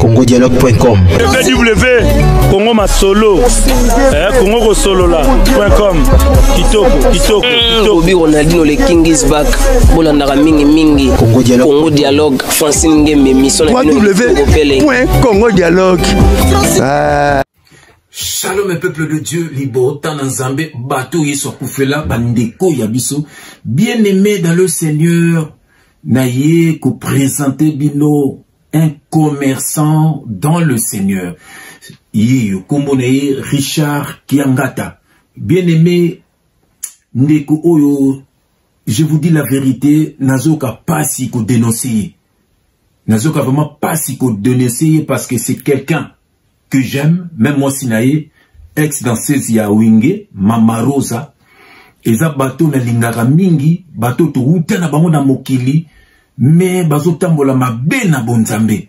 congodialogue.com www congo masolo. Eh, congo kosolola.com kitoko kitoko kitoko. Obi ronaldino le king is back. Bolandaka mingimingi Congo Dialogue. congo dialogue francine ngembe mission na bino kopele www.congodialogue shalom peuple de dieu libota na nzambe bato yesu akufela bandeko ya biso. Bien aimé dans le seigneur naye koprésente bino un commerçant dans le seigneur. Ye nkombo na richard kiangata. Bien aimé ndeko oyo je vous dis la vérité nazoka pasi kodénonce ye nazoka vraiment pasi kodénonce ye parce que c'est quelqu'un que j'aime, même moi sinaye, ex-danseuse ya Wingé, Mama Rosa, eza bato na lingaka mingi, bato touta na bango na mokili, mais bazo tambola mabe na bonzambe.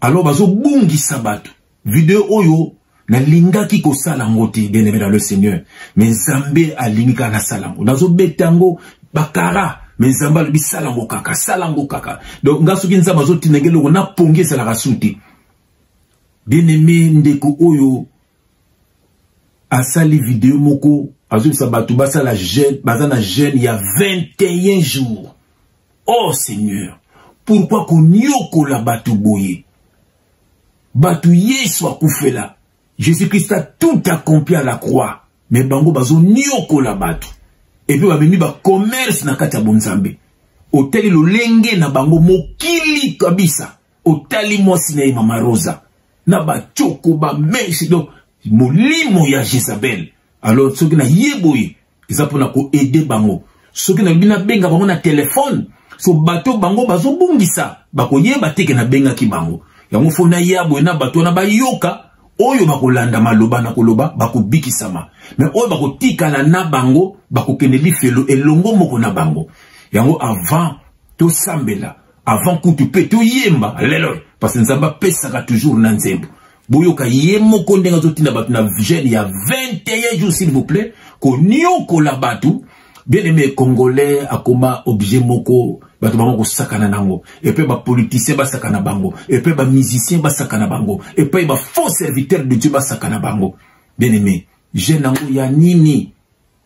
Alors bazo bungisa bato. Video oyo, na lingaki kosala yango te, bien aimé dans le Seigneur. Mais Nzambe alingi kaka na sala yango. Nazo beta yango, bakara, mais Nzambe alobi sala yango kaka, sala yango kaka. Donc nga soki Nzambe azotinda eloko na pongi esalaka su te. bien-aimé ndeko oyo asali video moko azobisa bato basala jeune baza na jeune ya 21 jours. Oh seigneur pourquoi koniokola bato boye? Bato yesu akufela. Jésus-christ a tout accompli à la croix. Me bango bazoniokola bato. Epuis babemi bacommerce na kati ya bonzambe. Otali lolenge na bango mokili kabisa. Otali mwasi na ye mama rosa. Na batioko bameshe donc molimo ya jezabel alors soki naye boye eza mpona koede bango. Soki nalobi nabenga bango na telefone so bato bango bazobungisa bakoyeba teke nabengaki bango. Yango fo naya boye na bato wana bayoka oyo bakolanda maloba na koloba bakobikisama. Me oyo bakotikala na bango bakokende lifelo elongo moko na bango. Yango avant tosambela avant kutu mpe toyemba lelo parce nzambe apesaka toujours na nzembo boyoka ye moko ndenge azotinda bato na jeune ya 21 jours s'il vous plaît koniokola bato. Bien aimé congolais akoma objet moko bato bango kosakana nango. Epuis bapoliticien basakana bango. Epuis bamusicien basakana bango. Epuis bafaux serviteur de dieu basakana bango. Bien aimé jeune yango ya nini?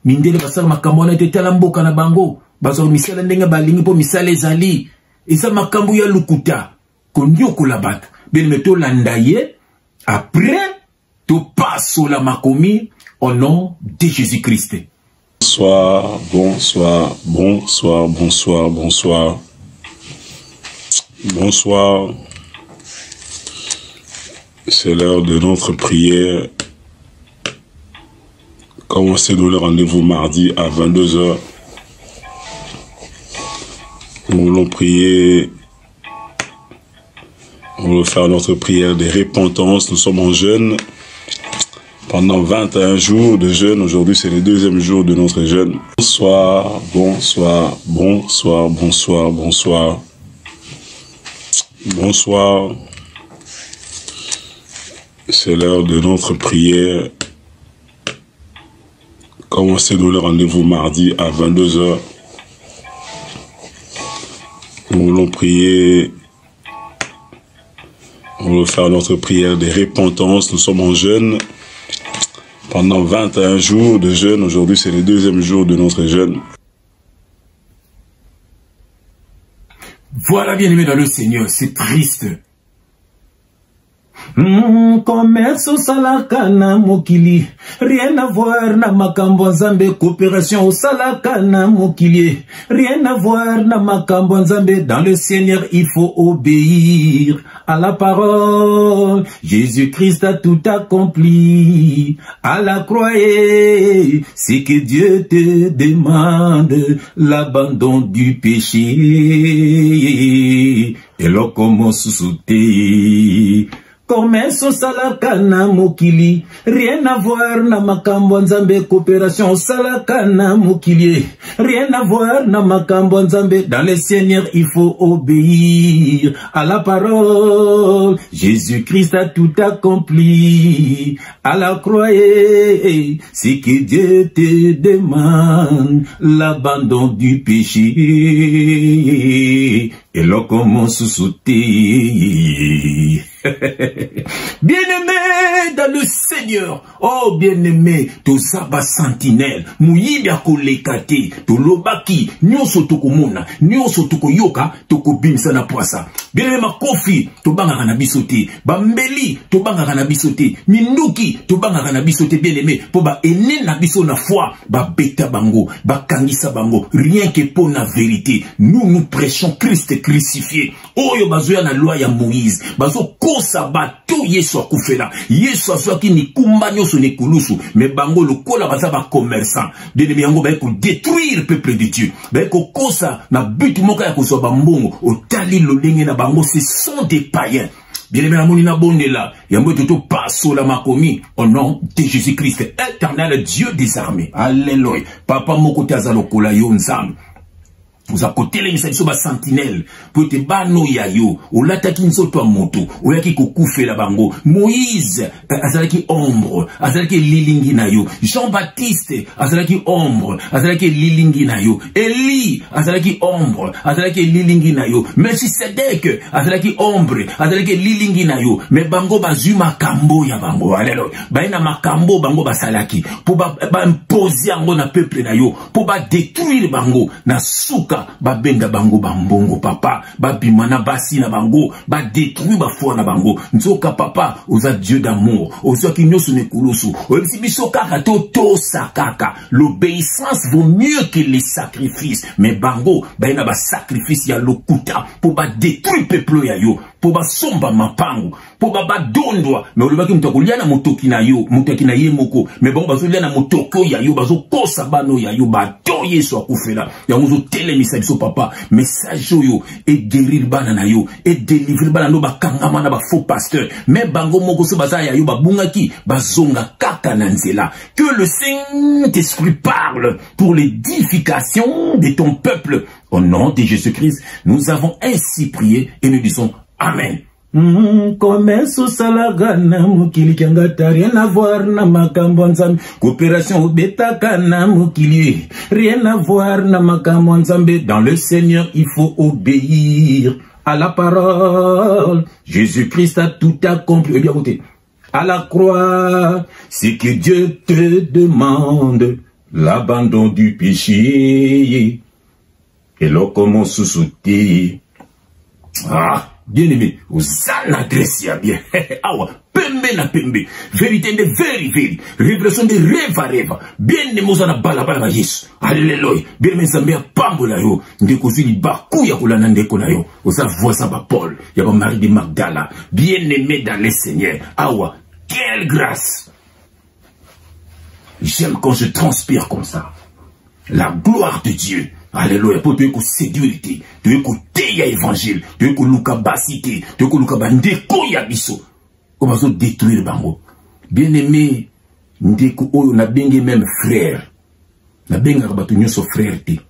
Mindele basala makambo wana ete tala mboka na bango. Bazwaka misala ndenge balingi mpo misala ezali. Eza makambo ya lukuta. Koniokola bato. Bien aimé tolanda ye après topasola makomi au nom de jésus christ Bonsoir, bonsoir, bonsoir, bonsoir, bonsoir. Bonsoir. C'est l'heure de notre prière. Comme on s'est donné rendez-vous mardi à 22h, nous voulons prier, nous voulons faire notre prière de repentance. Nous sommes en jeûne pendant 21 jours de jeûne. Aujourd'hui, c'est le deuxième jour de notre jeûne. Bonsoir, bonsoir, bonsoir, bonsoir, bonsoir. Bonsoir. C'est l'heure de notre prière. Comme on s'est donné rendez-vous mardi à 22h, nous voulons prier, nous voulons faire notre prière de repentance. Nous sommes en jeûne pendant 21 jours de jeûne. Aujourd'hui, c'est le deuxième jour de notre jeûne. Voilà, bien aimé dans le Seigneur, c'est triste. Mm, commerce osalaka na mokili. Rien à voir na makambo coopération osalaka na mokili. Rien à voir na makambo dans le seigneur il faut obéir à la parole. Jésus-christ a tout accompli. À la croix c'est que dieu te demande l'abandon du péché. Eloko mosusu te commerce osalaka na mokili. Rien à voir na makambo nzambe coopération osalaka na mokili. Rien à voir na makambo nzambe. Dans le seigneur il faut obéir à la parole. Jésus christ a tout accompli. À la croix eh, c'est que dieu te demande l'abandon du péché. Et l'on commence sauter bien-aimé dans le Seigneur. Oh, bien-aimé, tozaba sentinelle, muyibi akoleka te, tolobaki, nyonso tokomona, nyonso tokoyoka, tokobimisa na pwasa. Bien-aimé makofi, tobangaka na biso te, bambeli, tobangaka na biso te, minduki, tobangaka na biso bien-aimé, po ba ene na biso na foi, babeta bango, bakangisa bango, rien que pour la vérité. Nous, nous prêchons Christ crucifié. Oyo bazoya na loi ya Moïse, bazo kosa bato yesu akufela yesu azwaki nikumba nyonso na ekulusu me bango lokola baza bacommerçant bien-aimé yango baye kodétruire peuple de dieu. Baye kokosa na but moko ya kozwa bambongo otali lolenge na bango ce sont des païens. Bien-aimé namoni nabondela. Yango ete topasola makomi au nom de jésus-christ éternel dieu des armées. Alleluya papa moko te aza lokola yo oza kotelemisa biso basentinele mpo ete banoya yo. Olataki nzoto ya moto. Oyaki kokufela bango. Moïse azalaki ombre. Azalaki elilingi na yo. Jean baptiste azalaki ombre. Azalaki elilingi na yo. Eli azalaki ombre. Azalaki elilingi na yo. Melchisedek azalaki ombre. Azalaki elilingi na yo. Me bango bazwi makambo ya bango. Aleluya baye na makambo bango basalaki. Mpo baimpose yango na peuple na yo. Mpo badétruire bango. Na suka babenga bango bambongo papa. Babima na basi na bango. Badétruire bafoi na bango. Nzoka papa oza dieu d'amour. Ozwaki nyonso na ekulusu oyebisi biso kaka totosa kaka l'obéissance vaut mieux que les sacrifices. Mais bango baye na basacrifice ya lokuta. Mpo badétruire peuple ya yo. Mpo basomba mapango mpo badondwa me olobaki moto akolia na motoki na yo motoki na ye moko. Me bango bazolia na motoki ya yo bazokosa bana ya yo bato yesu akufela. Yango ozotelemisa papa. Message oyo eguérir bana na yo edelivre bana no na bafaux pasteur me bango moko so baza ya yo babungaki bazonga kaka na nzela. Que le saint-esprit parle pour l'édification de ton peuple. Au nom de jésus-christ nous avons ainsi prié et nous disons amen Mm, commerce osalaka na mokili kiangata rien à voir na makambo coopération obetaka na mokili rien à voir na makambo dans le seigneur il faut obéir à la parole. Jésus-christ a tout accompli. Eh bien écoutez à la croix c'est que dieu te demande l'abandon du péché. Et l'okomo susuti. Ah bien-aimé oza na adresse ya bien. Awa pembe na pembe. Vérité nde veri veri révélation nde reva reva bien-aimé oza na balabala ba yesu aleluya bien-aimé nzambe apambola yo. Ndeko ozwi libaku ya kolanda ndeko na yo. Oza voisin bapaul ya bamarie de magdala. Bien-aimé dans le seigneur. Awa quelle grâce. J'aime quand je transpire comme ça. La gloire de dieu alleluya mpo toyei koséduire te toyei koteya évangile toyei koluka basi te toyei koluka bandeko ya biso oyo bazodétruire bango. Bien aimé ndeko oyo nabengi meme frère nabengaka bato nyonso frère te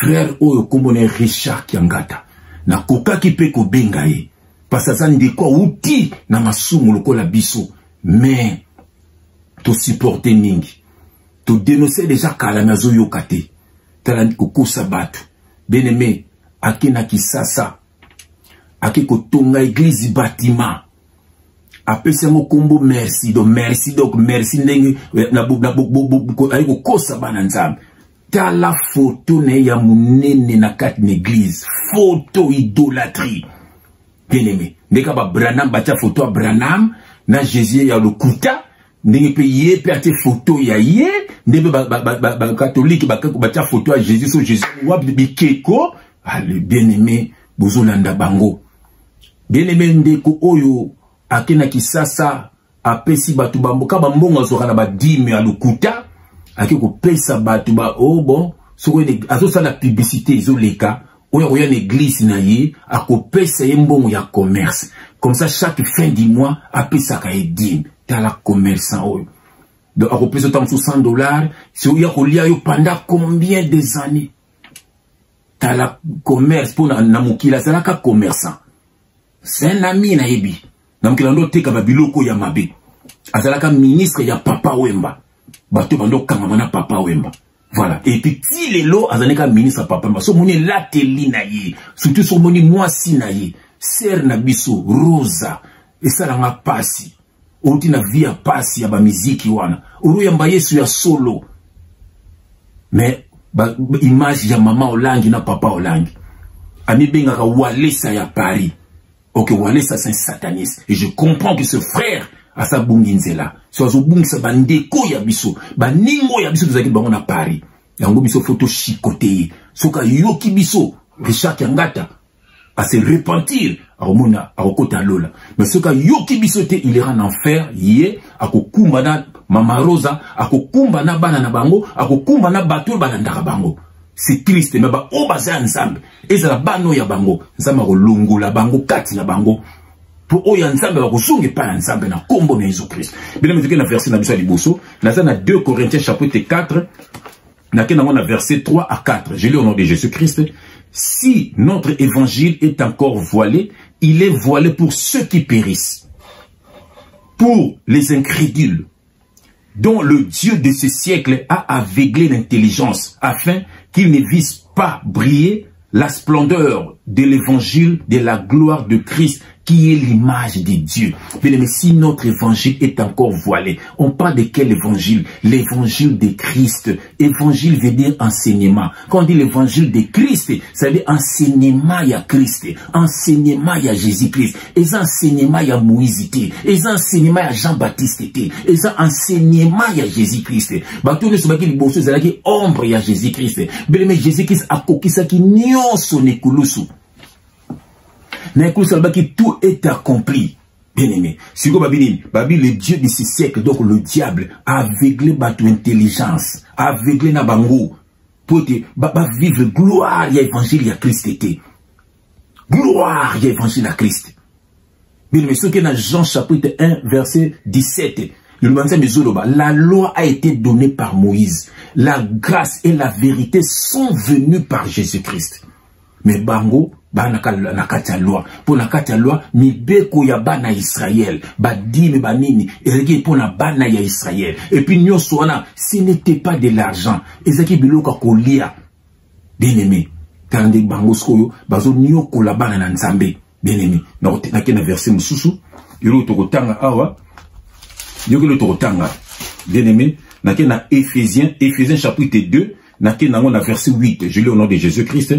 frère oyo nkombo na ye richard kiangata. Nakokaki mpe kobenga ye. Pasi aza ndeko awuti na masumu lokola biso me tosupporte mingi todenonse deja kala me azoyoka te tala kokosa bato. Bien-aimé ake na kisasa ake kotonga eglize batima. Apesi yango nkombo merci donc merci donc merci ndenge aye kokosa bana nzambe tala foto na ye ya monene na kati na eglize foto idolâtrie. Bien-aimé ndenge babranam batia foto ya branam na jésus ya lokuta ndenge mpe ye mpe atie foto ya ye nde mpe bakatolike batia foto ya jésus so jésus. Wapi bikeko ale bien aimé bozolanda bango. Bien aimé ndeko oyo ake na kisasa apesi bato bamboka bambongo azwaka na badime ya lokuta ake kopesa bato ba o oh bon soki azosala publicité ezoleka oyo akoya na eglise na ye akopesa ye mbongo ya commerce. Comme ça chaque fin du mois apesaka ye dime tala commerçant oyo. Donc akopesa ntango mosusu 100 dollars soya kolia yo pendant combien des années? Tala commerce mpo na, mokili azalaka commerçant. C'est un ami nayebi. Na mokili ando oteka babiloko ya mabe. Azalaka ministre ya papa wemba. Bato bando okangama na papa wemba. Voilà. Epuis ti lelo azali kaka ministre ya papa wemba. So omoni elateli na ye surtout so omoni mwasi na ye sere na biso rosa esalanga pasi outi na vi ya pasi ya bamiziki wana. Oroyamba yesu ya solo. Mais ba, ba, image ya mama olangi na papa olangi. Amibengaka walesa ya paris. Ok walesa c'est un sataniste. Et je comprends que ce frère asabungi nzela. So azobungisa bandeko ya biso. Baningo ya biso tozalaki bango na paris. Yango biso fo toshikote ye soki ayoki biso richard kiangata ase repentir. Akomona akokota lola. Mais soki ayoki biso te il ira en enfer ye akokumba na mama rosa akokumba na bana na bango akokumba na bato oyo balandaka bango. C'est triste me baoyo baza ya nzambe ezala bana oyo ya bango. Nzambe akolongola bango kati na bango. Mpo oyo ya nzambe bakozonga epai nzambe na nkombo na yesu kristo bileme toke na verset na biso ya liboso naza na 2 corinthiens chapitre 4 nake nango na verset 3 à 4 je lis au nom de jésus christ si notre évangile est encore voilé il est voilé pour ceux qui périssent pour les incrédules dont le Dieu de ce siècle a aveuglé l'intelligence afin qu'ils ne visent pas briller la splendeur de l'évangile de la gloire de Christ qui est l'image de Dieu. Mais si notre évangile est encore voilé, on parle de quel évangile? L'évangile de Christ. Évangile veut dire enseignement. Quand on dit l'évangile de Christ, ça veut dire enseignement à Christ, enseignement à Jésus-Christ, et enseignement à Moïse, et enseignement à Jean-Baptiste, et enseignement à Jésus-Christ. Bateau se baki liboso, c'est ombre à Jésus-Christ. Mais Jésus-Christ a kokisaki nyonso nekulusu. Na ekulusu alobaki tout est accompli. Bien aimé sikoyo babi nini babi le dieu de ce siècle donc le diable aveugle bato intelligence aveugle na bango mpo ete bavivre ba gloire ya évangile ya te gloire ya évangile ya krist bien aimé soki na jean chapitre 1 verset 17 liloba nzambe ezoloba la loi a été donnée par moïse. La grâce et la vérité sont venues par jésus christ mais bango na kati ya loi. Mpo na kati ya loi mibeko ya bana ya israele badime banini ezalaki mpo na bana ya israele epuis nyonso wana ce n'était pas de l'argent. Ezalaki biloko ya kolia. Bien aimé tala nde bango sikoyo bazoniokola bana na nzambe. Bien aimé nake na verset mosusu. Eloko tokotanga awa. Yoki eloko tokotanga. Bien aimé nake na éphésiens éphésiens chapitre 2 nake nango na verset 8 je lis au nom de jésus christ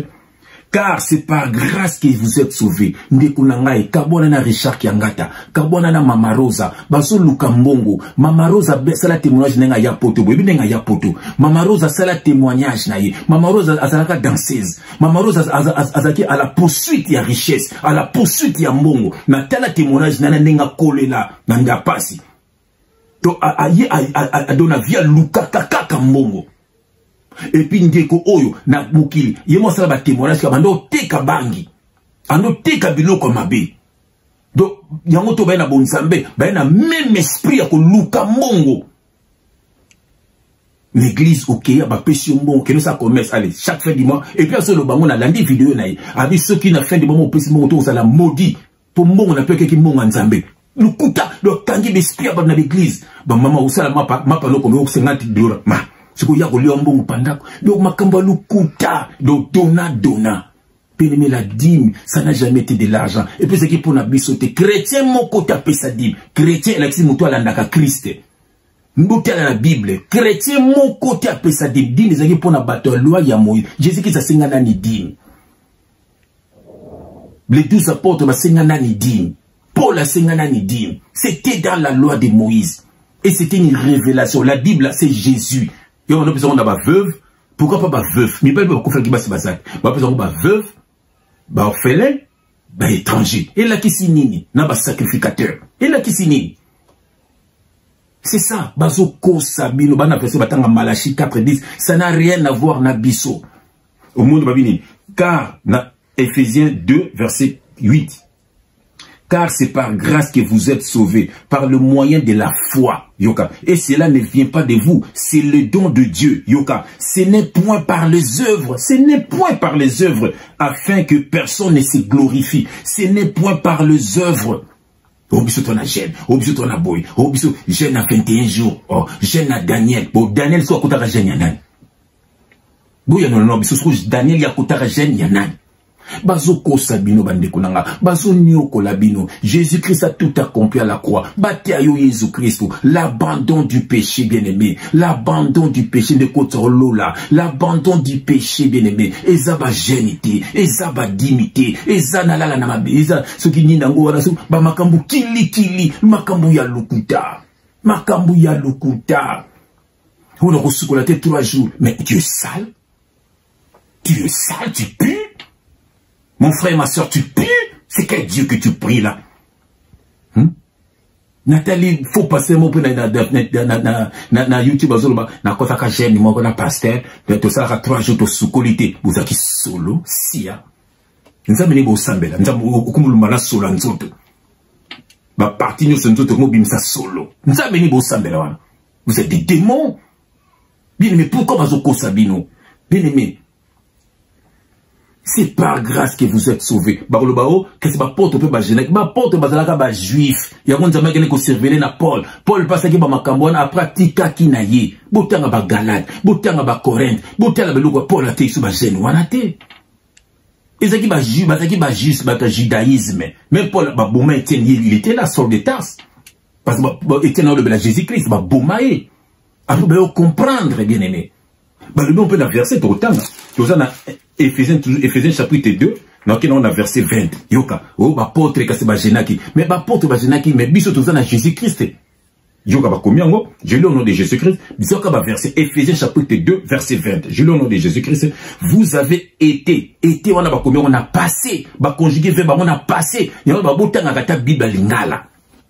car c'est par grâce que vous êtes sauvés. Ndeko na ngai kabwana na richard kiangata kabwana na mama rosa bazoluka mbongo. Mama rosa asala témoignage ndenge aya poto boyebi ndenge aya poto. Mama rosa asala témoignage na ye. Mama rosa azalaka danseuse. Mama rosa azalaki à la poursuite ya richesse à la poursuite ya mbongo. Natala témoignage nana ndenge akolela na ndapasi. To aye adona vi alukaka kaka mbongo epuis ndeko oyo na mokili ye mo asala batémoignage kaka bando oteka bangi. Ando oteka biloko ya mabe. Donc yango to baye na bonzambe baye na même esprit ya koluka mbongo. L'église okeya bapesi yo mbongo kende osala commerce ale chaque fin du mois. Epuis azoloba ngo nalandi video na ye. Abi soki na fin du mois mo opesi mbongo to kozala modi mpo mbongo na mpe okeki mbongo ya nzambe. Lokuta lokangi besprit ya bato na l'église. Bamama osala mapa lokomi o 50 dollars ma sikoyo ya kolia mbongo pandako donc makambo ya lokuta donc dona. Dona bien-aimé la dîme ça n'a jamais été de l'argent. Et puis ezalaki mpo na biso te chrétien moko te apesa dîme. Chrétien elakisi moto alandaka krist mbotala na bible chrétien moko te apesa dîme. Dîme ezalaki mpo na bato ya loi ya moïse jésus krist asenga nani dîme? Les douze apôtres basenga nani dîme? Paul asenga nani dîme? C'était dans la loi de moïse. Et c'était une révélation. La bible c'est jésus yo wana opesa ngo na baveuve pourquoi pas baveuve mibali mpe bakufaki basi bazali bapesa ngo baveuve baorphelin baétranger elakisi nini na basacrificateur elakisi nini c'est ça. Bazokosa bino bana verse batanga malachi 4 10 ça n'a rien à voir na biso omonde babi nini car na éphésiens 2 verset 8 car c'est par grâce que vous êtes sauvés, par le moyen de la foi. Yoka. Et cela ne vient pas de vous, c'est le don de Dieu. Yoka. Ce n'est point par les œuvres, ce n'est point par les œuvres, afin que personne ne se glorifie. Ce n'est point par les œuvres. Oh, biso ton jeune, oh, biso ton boy, oh, biso jeune à 21 jours, oh, jeune à Daniel, oh, Daniel soit kotaka jeune ya nani. Boya non, non, biso Daniel ya kotaka jeune ya nani. Bazokosa bino bandeko na nga bazoniokola bino. Jésus-christ a tout accompli à la croix. Batia yo jésus-christ. L'abandon du péché bien-aimé. L'abandon du péché ndeko olola l'abandon du péché bien-aimé. Eza bagene te eza badimi te eza nalala na mabe. Eza soki nini yango wana so bamakambo kilikili. Makambo ya lokuta. Makambo ya lokuta. Ona kosukola te trois jours. Mais tu es sale. Tu es sale tu Mon frère et ma soeur, tu pues C'est quel Dieu que tu pries là? Hmm? Nathalie, il faut passer mon peu na, YouTube na kota ka jeune moko na pasteur. De to sala trois jours to sukolité bozaki solo sia. Nzambe ni bosambela nzambe okumuluma na solo nzoto ba parti nyonso nzoto ko bimisa solo. Nzambe ni bosambela wana vous êtes des démons. Bien aimé pourquoi bazokosa bino? Bien aimé c'est par grâce que vous êtes sauvés. Bakoloba o kasi baporte mpe bageneke baporte bazalaka bajuif yango nzambe akende koservele na paul. Paul mpe asaki bamakambo wana apres atikaki na ye. Botanga bagalate botanga bacorinthe botanga biloko paul ate biso bagene wana te? Ezalaki bajuif bazalaki bajuif bato ya judaïsme. Même paul baboma etienne ye il était là sort de tasse parce que etienne alobela jésus christ baboma ye. Apres bayo comprendre bien aimé. Balobi mpe na verset tokotanga toza na éphésiens toujours éphésiens chapitre 2 naoki nango na verset 20 yoka. Oyo bapotre kasi bagenaki mais bapotre bagenaki mais biso toza na jésus christ yoka bakomi yango. Je lis au nom de jésus christ bisoka baverset éphésiens chapitre 2 verset 20 je lis au nom de jésus christ vous avez été été wana bakomi yango na passé. Baconjugué verbe bango na passé. Yango babotangaka ta bible ya lingala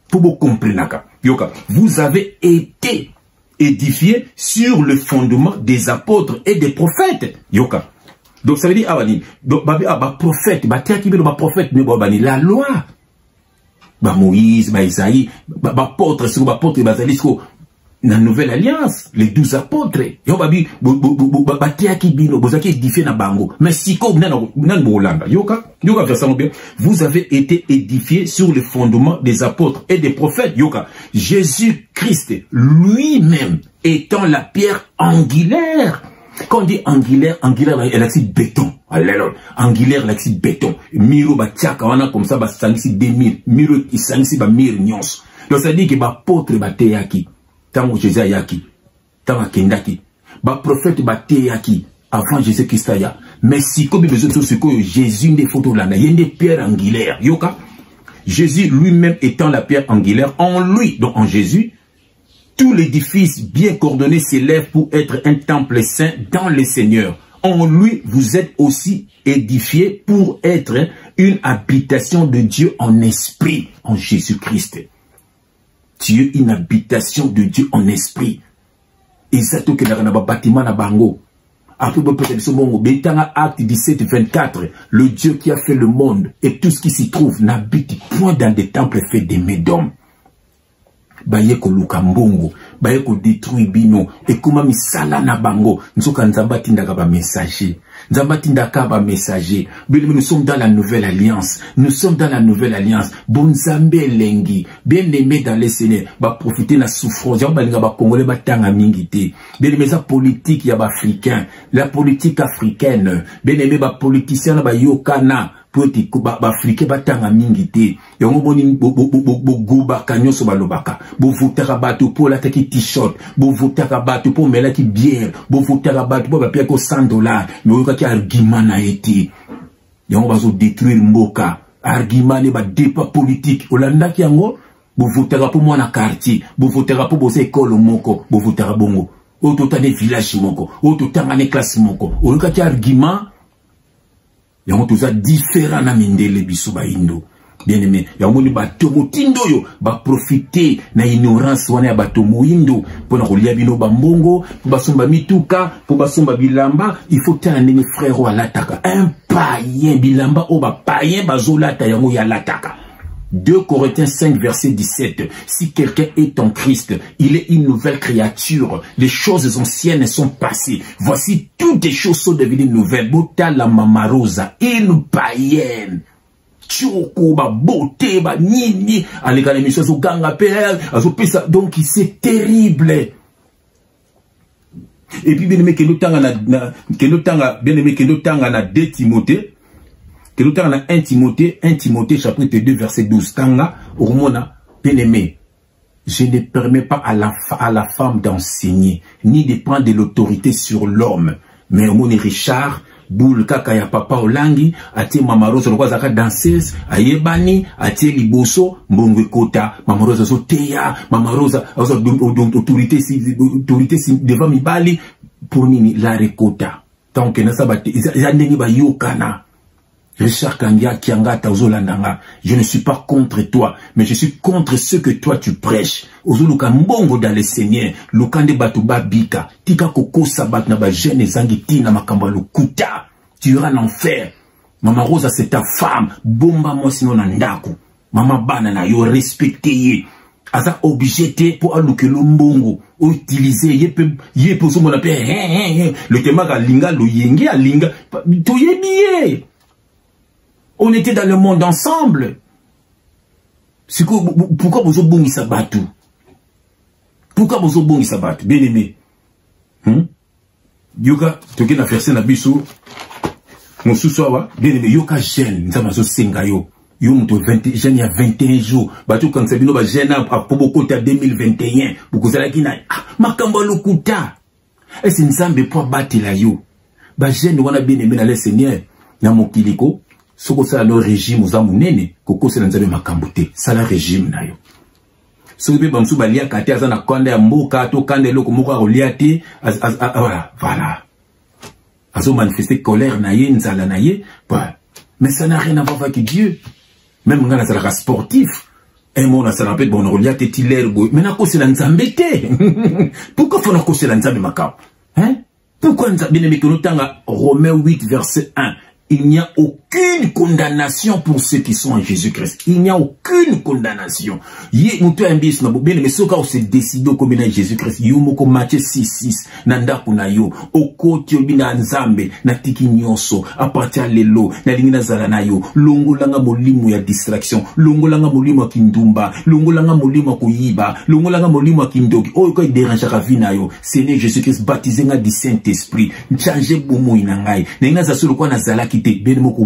mpo bokomprenaka yoka. Vous avez été édifié sur le fondement des apôtres et des prophètes. Yoka. Donc ça veut dire, ah, donc, bah, bah, prophète, bah, tiens, qui veut, bah, prophète, mais, bah, la loi. Bah, Moïse, bah, Isaïe, bah, bah, apôtre, c'est bah, apôtre, bah, na nouvelle alliance les douze apôtres. Yo babi batiaki bino bozalaki édifié na bango. Mais siko nani boolanda yoka yoka verset bien. Vous avez été édifiés sur le fondement des apôtres et des prophètes. Yoka jésus christ lui-même étant la pierre angulaire quand on dit angulaire angulaire a dit béton. Angulaire a dit béton. Miro batiaka wana comme ça basangisi deux mille miro isangisi bamire nyonso. Donc ça dit que baapôtre bateyaki ntango jésus ayaki ntango akendaki. Baprofete bateyaki avant jésus krist aya mais sikoyo bible ezobiso sikoyo jésus nde fo tolanda ye nde pierre angulaire. Yoka? Jésus lui-même étant la pierre angulaire en lui donc en jésus tout l'édifice bien coordonné s'élève pour être un temple saint dans le seigneur en lui vous êtes aussi édifiés pour être une habitation de dieu en esprit en jésus christ tu es une habitation de Dieu en esprit. Et ça tout dans bâtiment na bango. Après acte 17 24 le Dieu qui a fait le monde et tout ce qui s'y trouve n'habite point dans des temples faits des médômes. Baye koluka mbongo baye kodétruire bino ekóma misala na bango. Nzoka nzambe atindaka bamessager nzambe atindaka bamessager bien nous sommes dans la nouvelle alliance nous sommes dans la nouvelle alliance. Bonzambe elengi bien aimé dans le seigneur baprofite na souffrance. Yango balinga bakongole batanga mingi te. Bien aimé eza politique ya baafricain la politique africaine. Bien aimé bapoliticien na bayokana po ete baafrikain batanga mingi te. Yango moni bogubaka nyonso balobaka bovutaka bato mpo olataki t-shirt bovutaka bato mpo omelaki biere bovutaka bato mpo bapeyaki 100 dollar me oyokaki argument na ye te. Yango bazodétruire mboka. Argument ne badepa politike olandaki yango bovutaka mpo mwana quartier bovutaka mpo boza ekolo moko bovutaka bongo. Oyo totane village moko oyo totangane classe moko. Oyokaki argument yango toza différent na mindele biso baindo bien aimé yango moni bato motindo oyo baprofite na ignorance wana ya bato moyindo mpona kolia bino bambongo mpo basomba mituka mpo basomba bilamba il faut tala ndenge frère oyo alataka. Un payen bilamba oyo bapayen bazolata yango oyo alataka 2 Corinthiens 5, verset 17. Si quelqu'un est en Christ, il est une nouvelle créature. Les choses anciennes sont passées. Voici toutes les choses sont devenues nouvelles. Bota la mamarosa, une païenne. donc c'est terrible et puis bien aimé na kendo tanga bien aimé tanga na 2 timothée kelo tanga na 1 timothée 1 timothée chapitre 2 verset 12 tanga okomona bien aimé je ne permets pas à la, à femme d'enseigner ni de prendre de l'autorité sur l'homme. Mais omoni richard boule kaka papa olangi atie mama rose lokwa azalaka danseuse ayebani atie liboso mbongo ekota mama rose azoteya mama rose azwa autorité devant mibali pour nini? Lar ekota eza ndenge bayokana Richard Kangia Kiangata Ozolandanga, je ne suis pas contre toi, mais je suis contre ce que toi tu prêches. Ozoluka mbongo dans le Seigneur, lukande batu babika, tika koko sabat na ba jeune zangi tina makamba lukuta. Tu iras en enfer. Mama Rosa c'est ta femme, bomba moi sinon na ndako. Mama bana na yo respecte ye. aza obligé te mpo alukela mbongo outilize ye mpe ye mpe ozomona mpe le temaka alinga loyenge alinga toyebi ye on était dans le monde ensemble. Pourquoi vous avez sabatu Pourquoi vous avez sabatu Bien aimé. Hmm? Yoka, toke na verset na biso. Mosusu awa, bien aimé, yoka jeune, nzama zo senga yo. Yo 20, jeune ya 21 jours. Batu kansa bino ba jeune a pobo ta 2021. Bukozala kina, ah, makamba lokuta. Ese nzambe po batela yo. Ba jeune wana bien aimé na le Seigneur. Na mokiliko, soki osala no régime oza monene kokosela nzambe makambo te sala régime na yo. Soki mpe bamosusu baliaka te to moko voilà colère nzala mais ça n'a rien à voir avec dieu. Même ngai nazalaka sportif un mot nasalaka mpe bon nakolia mais pourquoi fo nakosela hein? Pourquoi nzambe nemekeno tanga romain 8 verset 1 il n'y a aucune condamnation pour ceux qui sont en Jésus-Christ. Il n'y a aucune condamnation. Yé, mutu ambis na bien mais soka o se décide comme na Jésus-Christ. Yo moko Matthieu 6 6 na ndaku na yo. Okoti obina nzambe na tiki nyonso a partir lelo na lingi na zala na yo. Longolanga molimo ya distraction, longolanga molimo ya kindumba, longolanga molimo ya koyiba, longolanga molimo ya kindoki. Oyo ko dérange ka vie na yo. Seigneur Jésus-Christ baptisé nga du Saint-Esprit. Changer bomoi na ngai. Na nga za solo kwa nazalaki te bene moko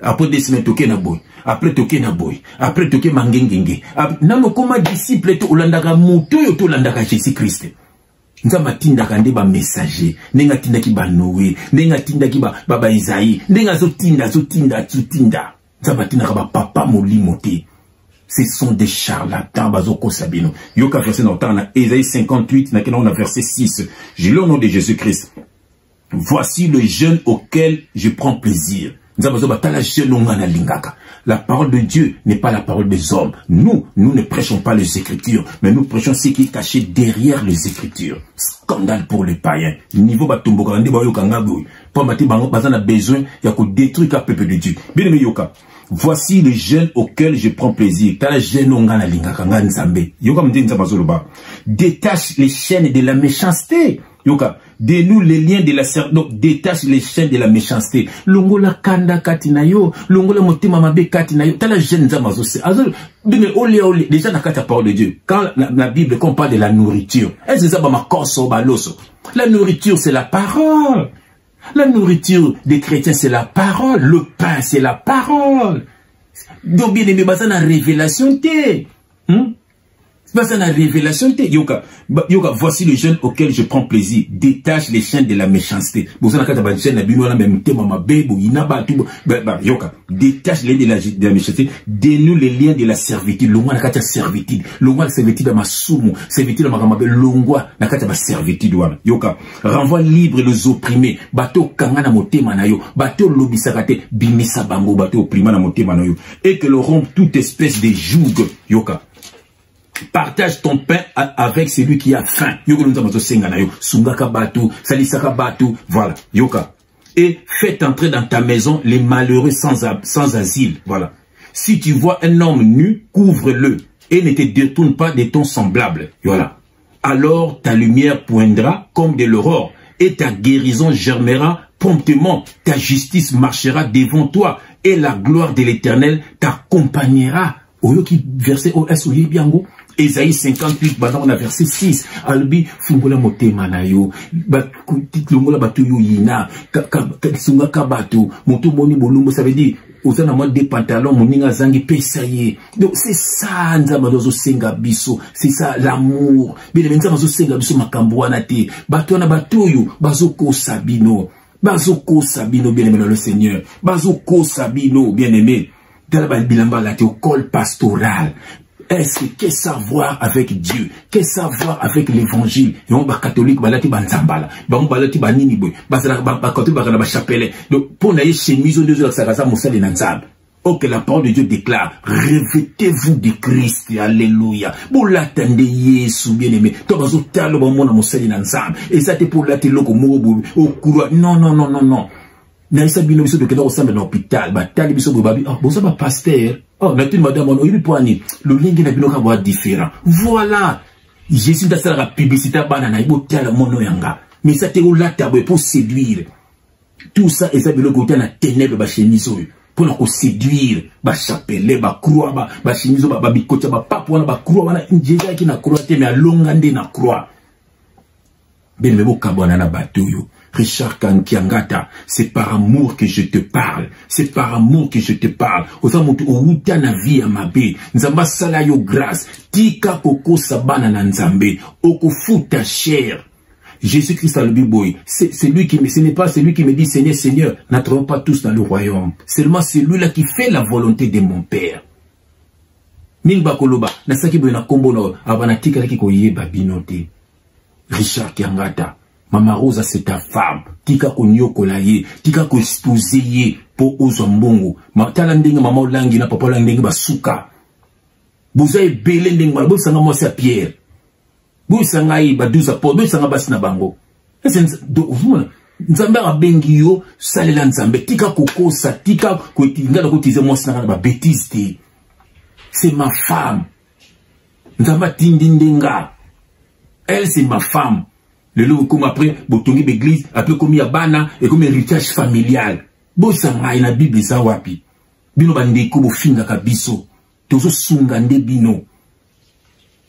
après deux semaines toke na boye après toke na boye après toke mangengenge. Nano koma disciple te olandaka moto oyo tolandaka jésus krist nzambe atindaka nde bamessager ndenge atindaki banoe ndenge atindaki baisai ndenge azotinda azotinda azotinda. Nzambe atindaka bapapa molimo te. Ce sont des charlatans bazokosa bino. Yoka verset na otanga na esaïe 58 nakendango na verset 6 je au nom de jésus christ voici le jeune auquel je prends plaisir la parole de Dieu n'est pas la parole des hommes. Nous, nous ne prêchons pas les Écritures, mais nous prêchons ce qui est caché derrière les Écritures. Scandale pour les païens. Niveau batumboka ndi bayo kangabu. Pas mati bango bazana besoin ya ko détruire le peuple de Dieu. Bien yoka. Voici le jeune auquel je prends plaisir. Détache les chaînes de la méchanceté. Yoka. Dénoue les liens de la donc détache les chaînes de la méchanceté. Longola kanda kati na yo longola motema mabe kati na yo. Tala jeune nzambe azose azo bine olia olia déjà kati ya parole de Dieu. Quand la, la Bible quand on parle de la nourriture est-ce que ça loso la nourriture c'est la parole. La nourriture des chrétiens c'est la parole. Le pain c'est la parole. Donc bien aimé baza na révélation te hmm? Baza na révélation. Te yoka ba- yoka voici le jeune auquel je prends plaisir. Détache les chaînes de la méchanceté. Détache les liens de la, la méchanceté. Dénoue les liens de la servitude. Longwa na kati ya servitude. Longwa na servitude ya masumu servitude ya makambo mabe longwa na kati ya baservitude wana yoka renvoie libre les opprimés. Bato okanga na motema na yo bato olobisaka te bimisa bango bato oprima na motema et que le rompe toute espèce de joug yoka partage ton pain avec celui qui a faim. Yoka lonza bazosenga na yo. Sungaka voilà. Yoka. Et fais entrer dans ta maison les malheureux sans, sans asile voilà. Si tu vois un homme nu couvre-le et ne te détourne pas de ton semblable voilà. Alors ta lumière poindra comme de l'aurore et ta guérison germera promptement. Ta justice marchera devant toi et la gloire de l'éternel t'accompagnera esaïe 58 bandako na verset 6 alobi fungola motema na yo. Ba- ku- longola bato oyo yina. Ka- ka- ka- sungaka bato. Moto omoni bolumbu ça veut dire oza na mwa de pantalon moninga azangi pesa donc c'est ça nzambe azosenga biso. C'est ça l'amour. Bien nzambe azosenga biso makambo wana te. Bato wana bato oyo bazokosa bino. Bazokosa bino bien aimé dans le seigneur. Bazokosa bino bien aimé. Tala bilamba alati au col pastoral est-ce que qu'est savoir avec Dieu? Qu'est savoir avec l'évangile? Yango balati banzambala bango balati donc chemise aza mosali na nzambe Oh, que la parole de Dieu déclare, revêtez-vous de Christ, alléluia. Bolata nde Yesu, bien-aimé. Toi, mosali na nzambe. Et ça te pour loko moko boye, okurwa. Non, non, non, non, non. nayisa bino biso tokenda kosambela na hôpital batali biso boye babi boza bapaster natuni madame wana oyebi po ani lolenge na bino kaka boya différent. Voilà. Jésus nde asalaka publicité bana na ye botala mono yanga mais esa te olata boye mpo séduire. Tout ça eza biloko ota na ténèbre bachemise oyo mpona koséduire bachapele bacroi bachemise oyo babikoti ya bapape wana bacroi wana jésus ayaki na croix te mais alonga nde na croix. Bien-aimé bokabwana na bato oyo Richard Kankiangata, c'est par amour que je te parle. C'est par amour que je te parle. Oza mutu outa na vie ya mabe. Nzamba sala yo grâce. Tika koko sabana na nzambe. Okofuta cher. Jésus-Christ a le biboy. C'est lui qui me, ce n'est pas celui qui me dit Seigneur, Seigneur, n'entrons pas tous dans le royaume. Seulement celui-là qui fait la volonté de mon Père. Ning bakoloba, nasaki boy na kombo na abana tika ki koyeba bino te. Richard Kiangata. Mama rosa c'est ta femme. Tika konyokola ye tika koexpose ye mpo ozwa mbongo. Tala ndenge mama olangi na papa olangi ndenge basuka. Boza ebele ndenge bana boyisanga mwasi ya pierre. Boyisanga ye baduze apo boyisanga basi na bango. Nzambe abengi yo salela nzambe. Tika kokosa tika nga na kotize mwasi nanga na babétise te c'est ma femme. Nzambe atindi ndenga. Elle c'est ma femme lelo ekomi après botongi baeglise apres ekomi ya bana ekomi héritage familial. Bosanga ye na bible eza wapi? Bino bandeko bofingaka biso. Tozosunga nde bino.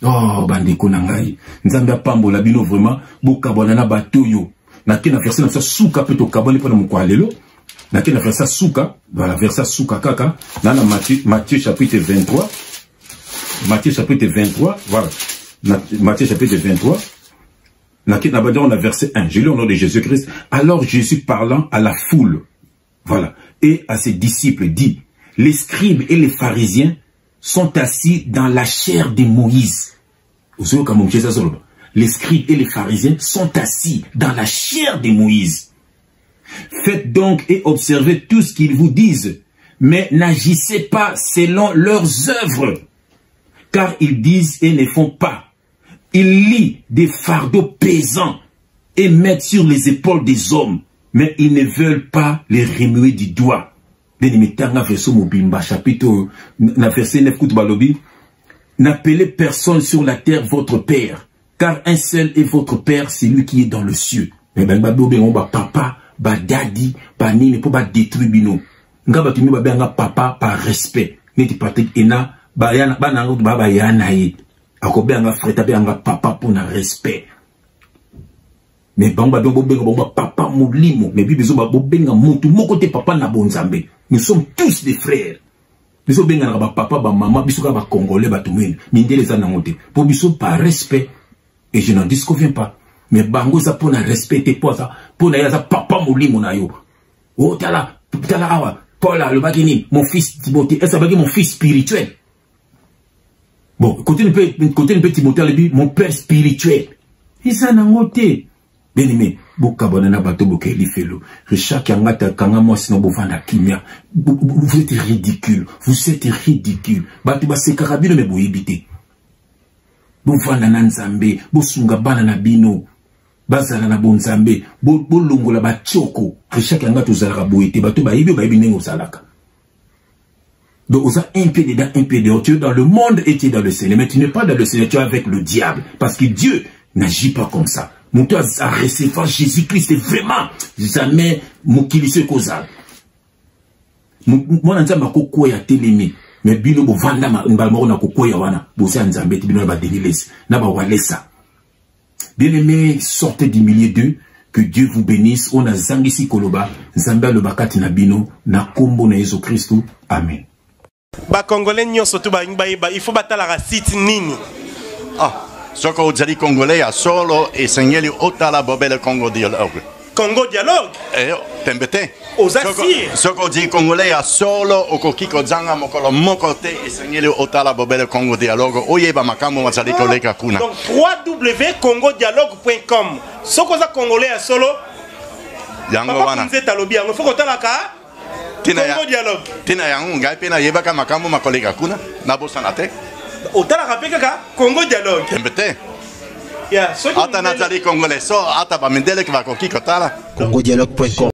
Oh bandeko na ngai. Nzambe apambola bino vraiment bokabwana na bato oyo. Nake na verset na biso suka mpe tokabwani mpo na mokolo lelo nake na verset suka voilà verset suka kaka. Na na matthieu chapitre 23 matthieu chapitre 23 voilà. Matthieu chapitre 23 on a verset 1. Je lis au nom de Jésus-Christ. Alors Jésus parlant à la foule, voilà, et à ses disciples dit, les scribes et les pharisiens sont assis dans la chair de Moïse. Les scribes et les pharisiens sont assis dans la chair de Moïse. Faites donc et observez tout ce qu'ils vous disent, mais n'agissez pas selon leurs œuvres, car ils disent et ne font pas. Ils lient des fardeaux pesants et mettent sur les épaules des hommes, mais ils ne veulent pas les remuer du doigt. 9 N'appelez personne sur la terre votre père, car un seul est votre père, c'est lui qui est dans le ben papa, daddy, pour détruire. Nga ba tumi ba papa par respect. Neti Patrick ena ba yana ba na ba ba yana ye. Akobenga frete abenga papa mpona respect. Me bango babenga bobenga bango bapapa molimo. Me bible ezoba bobenga motu. Papa na bonzambe. Nous sommes tous des frères. Biso obenganaka bapapa bamama biso kaka bacongolais bato mwene mindele eza nango te mpo biso par respect et je n'en disconviens pas. Mais bango eza mpo na respect te mpo aza mpo na ye aza papa molimo na yo. O tala tala awa. Paul alobaki nini? Mon fils timothée. Ese mon fils spirituel? Bon côté mpe côté mpe timothée alobi mon père spirituel. Eza nango te bien aimé bokabwana na bato boke lifelo richard yangata kanga mwasi na bovanda kimia. Vous êtes ridicule vous êtes ridicule. Bato basekaka bino me boyebi te. Bovanda na nzambe bosunga bana na bino. Bazala na bonzambe bolongola batioko. Richard yangata ozalaka boye te bato bayebi bayebi ndenge ozalaka Donc, on a un pied dedans, un pied dehors. Tu es dans le monde et tu es dans le Seigneur. Mais tu n'es pas dans le Seigneur, tu es avec le diable. Parce que Dieu n'agit pas comme ça. moto aresefa jésus-christ vraiment jamais mwana nzambe akokwea atelemi me bino bovanda mbala moko na kokwea wana. Ya nzambe ete bino badenilesi na bawalesa bien aimé sortez du milieu d'eux. Que dieu vous bénisse. Oyo nazangisi koloba. Nzambe aloba kati na bino. Na nkombo na kristu amen bakongolais nyonso to balingi bayeba faut batalaka site nini? Ah. soko ozali congolais ya solo esengeli otala bobele congo dialogue. Congo dialogue? Eh, tembe te. Oza sire soko ozali congolais ya solo okoki kozanga mokolo moko te esengeli otala bobele congo dialogue. Oyeba makambo bazali koleka kuna. Donc www.congodialogue.com soki oza congolais ya solo. Yango wana. Kunzeta alobi yango. Fo kotalaka congo dialogue. tina yango ngai mpe nayebaka makambo makoleka kuna nabosana te. Otalaka mpe kaka? Congo dialogue. Tembe te. Ata nazali congolais so ata bamindeleki bakoki kotala. Congodialogue.com